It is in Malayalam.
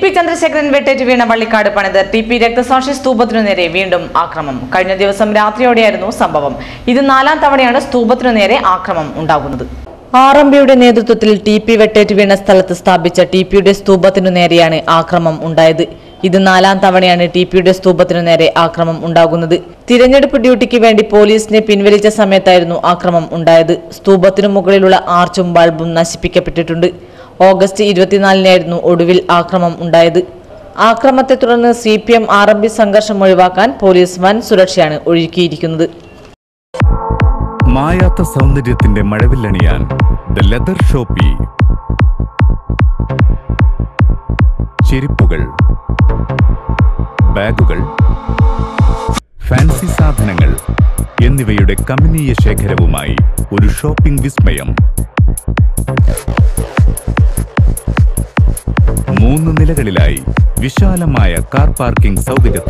പി ചന്ദ്രശേഖരൻ വെട്ടേറ്റ് വീണ വള്ളിക്കാട് പണിത്. ടി പി രക്തസാക്ഷി സ്തൂപത്തിനു നേരെ വീണ്ടും ആക്രമം. കഴിഞ്ഞ ദിവസം രാത്രിയോടെയായിരുന്നു സംഭവം. ഇത് നാലാം തവണയാണ് സ്തൂപത്തിനു നേരെ ആക്രമം ഉണ്ടാകുന്നത്. ആർ എം പിയുടെ നേതൃത്വത്തിൽ ടി പി വെട്ടേറ്റ് വീണ സ്ഥലത്ത് സ്ഥാപിച്ച ടി പിയുടെ സ്തൂപത്തിനു നേരെയാണ് ആക്രമം ഉണ്ടായത്. ഇത് നാലാം തവണയാണ് ടി പിയുടെ സ്തൂപത്തിനു നേരെ ആക്രമം ഉണ്ടാകുന്നത്. തിരഞ്ഞെടുപ്പ് ഡ്യൂട്ടിക്ക് വേണ്ടി പോലീസിനെ പിൻവലിച്ച സമയത്തായിരുന്നു ആക്രമം ഉണ്ടായത്. സ്തൂപത്തിനു മുകളിലുള്ള ആർച്ചും ബൾബും നശിപ്പിക്കപ്പെട്ടിട്ടുണ്ട്. ഓഗസ്റ്റ് ഇരുപത്തിനാലിനായിരുന്നു ഒടുവിൽ ആക്രമം ഉണ്ടായത്. ആക്രമത്തെ തുടർന്ന് C P M R M P സംഘർഷം ഒഴിവാക്കാൻ പോലീസ് വൻ സുരക്ഷയാണ് ഒഴുക്കിയിരിക്കുന്നത് മായാത്ത സൗന്ദര്യത്തിന്റെ മഴവില്ലണിയാൻ ദ ലെതർ ഷോപ്പി ചെരിപ്പുകൾ ബാഗുകൾ ഫാൻസി സാധനങ്ങൾ എന്നിവയുടെ കമനീയ ശേഖരവുമായി ഒരു ഷോപ്പിംഗ് വിസ്മയം. നിലകളിലായി വിശാലമായ കാർ പാർക്കിംഗ് സൗകര്യം